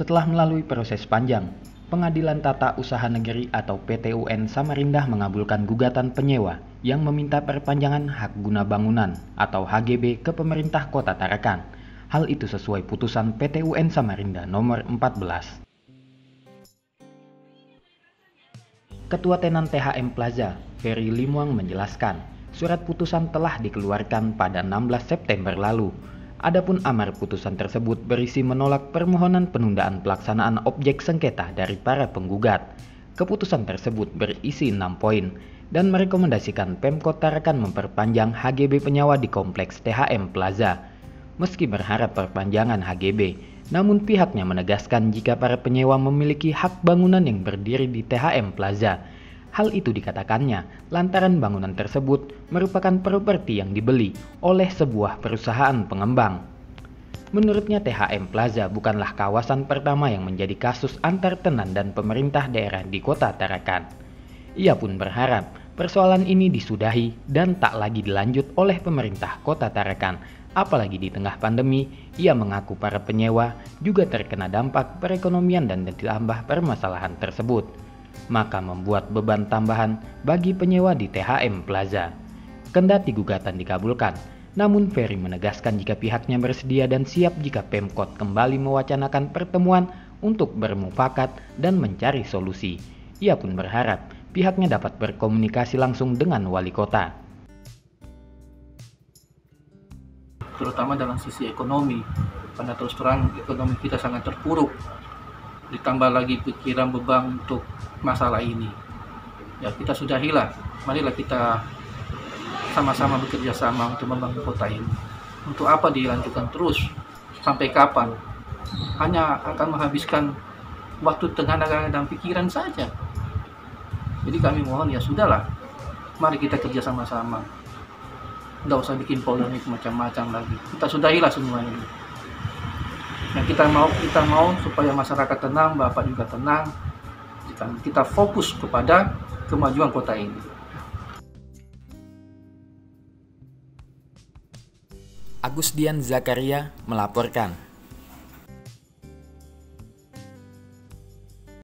Setelah melalui proses panjang, Pengadilan Tata Usaha Negeri atau PTUN Samarinda mengabulkan gugatan penyewa yang meminta perpanjangan hak guna bangunan atau HGB ke pemerintah Kota Tarakan. Hal itu sesuai putusan PTUN Samarinda nomor 14. Ketua Tenan THM Plaza, Ferry Limuang menjelaskan, surat putusan telah dikeluarkan pada 16 September lalu Adapun amar putusan tersebut berisi menolak permohonan penundaan pelaksanaan objek sengketa dari para penggugat. Keputusan tersebut berisi 6 poin dan merekomendasikan Pemkot Tarakan memperpanjang HGB penyewa di kompleks THM Plaza. Meski berharap perpanjangan HGB, namun pihaknya menegaskan jika para penyewa memiliki hak bangunan yang berdiri di THM Plaza Hal itu dikatakannya lantaran bangunan tersebut merupakan properti yang dibeli oleh sebuah perusahaan pengembang. Menurutnya THM Plaza bukanlah kawasan pertama yang menjadi kasus antar tenan dan pemerintah daerah di kota Tarakan. Ia pun berharap persoalan ini disudahi dan tak lagi dilanjut oleh pemerintah kota Tarakan. Apalagi di tengah pandemi, ia mengaku para penyewa juga terkena dampak perekonomian dan ditambah permasalahan tersebut maka membuat beban tambahan bagi penyewa di THM Plaza. Kendati gugatan dikabulkan, namun Ferry menegaskan jika pihaknya bersedia dan siap jika Pemkot kembali mewacanakan pertemuan untuk bermufakat dan mencari solusi. Ia pun berharap pihaknya dapat berkomunikasi langsung dengan wali kota. Terutama dalam sisi ekonomi, karena terus terang ekonomi kita sangat terpuruk ditambah lagi pikiran beban untuk masalah ini. Ya kita sudahilah. Marilah kita sama-sama bekerja sama untuk membangun kota ini. Untuk apa dilanjutkan terus? Sampai kapan? Hanya akan menghabiskan waktu tenaga dan pikiran saja. Jadi kami mohon ya sudahlah. Mari kita kerja sama-sama. Nggak usah bikin polemik macam-macam lagi. Kita sudahilah semua ini yang kita mau kita mau supaya masyarakat tenang, Bapak juga tenang. Kita fokus kepada kemajuan kota ini. Agusdian Zakaria melaporkan.